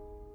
you